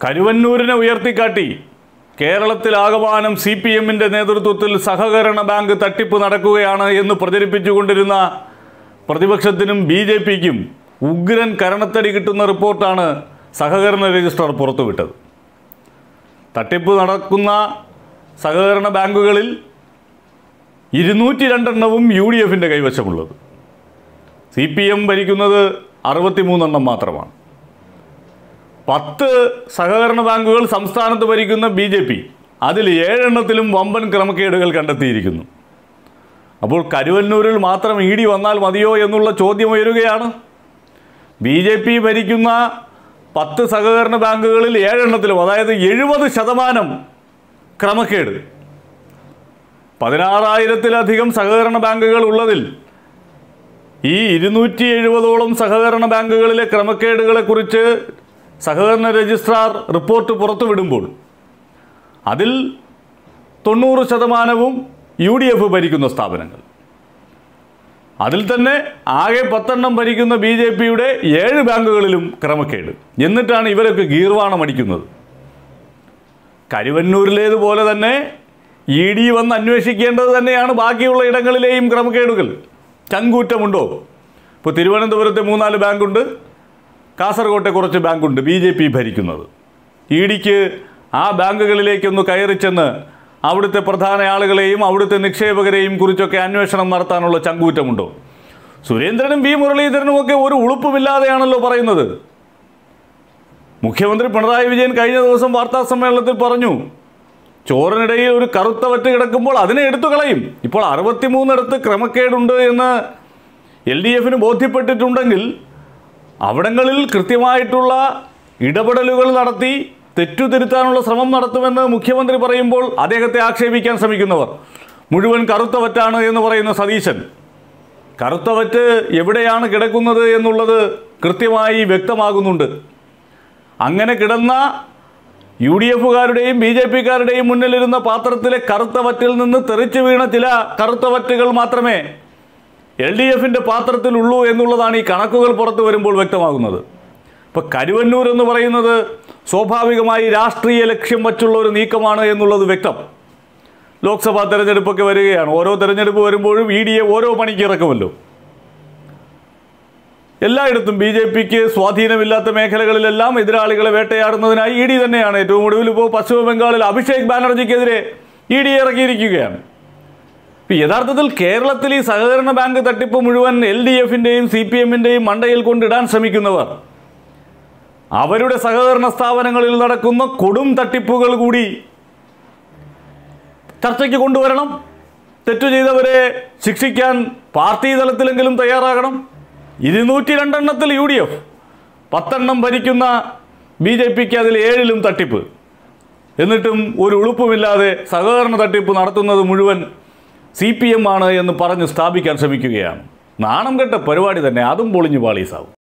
കരുവന്നൂരിനെ ഉയർത്തിക്കാട്ടി കേരളത്തിലാകമാനം C P എമ്മിന്റെ നേതൃത്വത്തിൽ സഹകരണ ബാങ്ക് തട്ടിപ്പ് നടക്കുകയാണ് എന്ന് പ്രചരിപ്പിച്ചുകൊണ്ടിരുന്ന പ്രതിപക്ഷത്തിനും ബി ജെ പിക്കും ഉഗ്രൻ കരണത്തടി കിട്ടുന്ന റിപ്പോർട്ടാണ് സഹകരണ രജിസ്ട്രാർ പുറത്തുവിട്ടത്. തട്ടിപ്പ് നടക്കുന്ന സഹകരണ ബാങ്കുകളിൽ ഇരുന്നൂറ്റി രണ്ടെണ്ണവും യു ഡി എഫിന്റെ കൈവശമുള്ളത്. സി പി എം ഭരിക്കുന്നത് അറുപത്തിമൂന്നെണ്ണം മാത്രമാണ്. പത്ത് സഹകരണ ബാങ്കുകൾ സംസ്ഥാനത്ത് ഭരിക്കുന്ന ബി ജെ പി. അതിൽ ഏഴെണ്ണത്തിലും വമ്പൻ ക്രമക്കേടുകൾ കണ്ടെത്തിയിരിക്കുന്നു. അപ്പോൾ കരുവന്നൂരിൽ മാത്രം ഇ ഡി വന്നാൽ മതിയോ എന്നുള്ള ചോദ്യം ഉയരുകയാണ്. ബി ജെ പി ഭരിക്കുന്ന പത്ത് സഹകരണ ബാങ്കുകളിൽ ഏഴെണ്ണത്തിലും അതായത് എഴുപത് ശതമാനം ക്രമക്കേട്. പതിനാറായിരത്തിലധികം സഹകരണ ബാങ്കുകൾ ഉള്ളതിൽ ഈ ഇരുന്നൂറ്റി എഴുപതോളം സഹകരണ ബാങ്കുകളിലെ ക്രമക്കേടുകളെക്കുറിച്ച് സഹകരണ രജിസ്ട്രാർ റിപ്പോർട്ട് പുറത്തുവിടുമ്പോൾ അതിൽ തൊണ്ണൂറ് ശതമാനവും യു ഡി എഫ് ഭരിക്കുന്ന സ്ഥാപനങ്ങൾ. അതിൽ തന്നെ ആകെ പത്തെണ്ണം ഭരിക്കുന്ന ബി ജെ പിയുടെ ഏഴ് ബാങ്കുകളിലും ക്രമക്കേട്. എന്നിട്ടാണ് ഇവരൊക്കെ ഗീർവാണം അടിക്കുന്നത്. കരുവന്നൂരിലേതുപോലെ തന്നെ ഇ ഡി വന്ന് അന്വേഷിക്കേണ്ടത് തന്നെയാണ് ബാക്കിയുള്ള ഇടങ്ങളിലെയും ക്രമക്കേടുകൾ. ചങ്കൂറ്റമുണ്ടോ? ഇപ്പോൾ തിരുവനന്തപുരത്തെ മൂന്നാൽ ബാങ്കുണ്ട്. കാസർകോട്ടെ കുറച്ച് ബാങ്കുണ്ട് ബി ജെ പി ഭരിക്കുന്നത്. ഇ ഡിക്ക് ആ ബാങ്കുകളിലേക്കൊന്ന് കയറി ചെന്ന് അവിടുത്തെ പ്രധാന ആളുകളെയും അവിടുത്തെ നിക്ഷേപകരെയും കുറിച്ചൊക്കെ അന്വേഷണം നടത്താനുള്ള ചങ്കൂറ്റമുണ്ടോ? സുരേന്ദ്രനും വി മുരളീധരനും ഒക്കെ ഒരു ഉളുപ്പുമില്ലാതെയാണല്ലോ പറയുന്നത്. മുഖ്യമന്ത്രി പിണറായി വിജയൻ കഴിഞ്ഞ ദിവസം വാർത്താ സമ്മേളനത്തിൽ പറഞ്ഞു ചോറിനിടയിൽ ഒരു കറുത്ത വറ്റ് കിടക്കുമ്പോൾ അതിനെ എടുത്തു കളയും. ഇപ്പോൾ അറുപത്തിമൂന്നിടത്ത് ക്രമക്കേടുണ്ട് എന്ന് എൽ ഡി എഫിന് ബോധ്യപ്പെട്ടിട്ടുണ്ടെങ്കിൽ അവിടങ്ങളിൽ കൃത്യമായിട്ടുള്ള ഇടപെടലുകൾ നടത്തി തെറ്റുതിരുത്താനുള്ള ശ്രമം നടത്തുമെന്ന് മുഖ്യമന്ത്രി പറയുമ്പോൾ അദ്ദേഹത്തെ ആക്ഷേപിക്കാൻ ശ്രമിക്കുന്നവർ. മുഴുവൻ കറുത്തവറ്റാണ് എന്ന് പറയുന്ന സതീശൻ. കറുത്തവറ്റ് എവിടെയാണ് കിടക്കുന്നത് എന്നുള്ളത് കൃത്യമായി വ്യക്തമാകുന്നുണ്ട്. അങ്ങനെ കിടന്ന യു ഡി എഫുകാരുടെയും ബി ജെ പിക്കാരുടെയും മുന്നിലിരുന്ന പാത്രത്തിലെ കറുത്തവറ്റിൽ നിന്ന് തെറിച്ചു വീണ ചില കറുത്തവറ്റുകൾ മാത്രമേ എൽ ഡി എഫിന്റെ പാത്രത്തിലുള്ളൂ എന്നുള്ളതാണ് ഈ കണക്കുകൾ പുറത്തു വരുമ്പോൾ വ്യക്തമാകുന്നത്. ഇപ്പോൾ കരുവന്നൂർ എന്ന് പറയുന്നത് സ്വാഭാവികമായി രാഷ്ട്രീയ ലക്ഷ്യം വച്ചുള്ള ഒരു നീക്കമാണ് എന്നുള്ളത് വ്യക്തം. ലോക്സഭാ തെരഞ്ഞെടുപ്പൊക്കെ വരികയാണ്. ഓരോ തെരഞ്ഞെടുപ്പ് വരുമ്പോഴും ഇ ഡിയെ ഓരോ പണിക്ക് ഇറക്കുമല്ലോ. എല്ലായിടത്തും ബി ജെ പിക്ക് സ്വാധീനമില്ലാത്ത മേഖലകളിലെല്ലാം എതിരാളികളെ വേട്ടയാടുന്നതിനായി ഇ ഡി തന്നെയാണ് ഏറ്റവും ഒടുവിൽ ഇപ്പോൾ പശ്ചിമ ബംഗാളിൽ അഭിഷേക് ബാനർജിക്കെതിരെ ഇ ഡി ഇറക്കിയിരിക്കുകയാണ്. യഥാർത്ഥത്തിൽ കേരളത്തിൽ ഈ സഹകരണ ബാങ്ക് തട്ടിപ്പ് മുഴുവൻ എൽ ഡി എഫിന്റെയും സി പി എമ്മിന്റെയും മണ്ടയിൽ കൊണ്ടിടാൻ ശ്രമിക്കുന്നവർ. അവരുടെ സഹകരണ സ്ഥാപനങ്ങളിൽ നടക്കുന്ന കൊടും തട്ടിപ്പുകൾ കൂടി ചർച്ചയ്ക്ക് കൊണ്ടുവരണം. തെറ്റു ചെയ്തവരെ ശിക്ഷിക്കാൻ പാർട്ടി തലത്തിലെങ്കിലും തയ്യാറാകണം. ഇരുന്നൂറ്റി രണ്ടെണ്ണത്തിൽ യു ഡി എഫ് പത്തെണ്ണം ഭരിക്കുന്ന ബി ജെ പിക്ക് അതിൽ ഏഴിലും തട്ടിപ്പ്. എന്നിട്ടും ഒരു ഉളുപ്പുമില്ലാതെ സഹകരണ തട്ടിപ്പ് നടത്തുന്നത് മുഴുവൻ സി പി എം ആണ് എന്ന് പറഞ്ഞ് സ്ഥാപിക്കാൻ ശ്രമിക്കുകയാണ്. നാണം കെട്ട പരിപാടി തന്നെ അതും പൊളിഞ്ഞു പാളീസാവും.